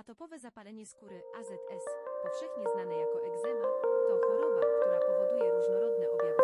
Atopowe zapalenie skóry AZS, powszechnie znane jako egzema, to choroba, która powoduje różnorodne objawy